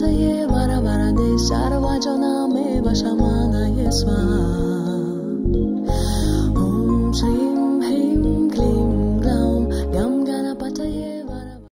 चाहिए वारा वारा दे सारा वाजो नामे बशा माना ये स्वा ओम श्री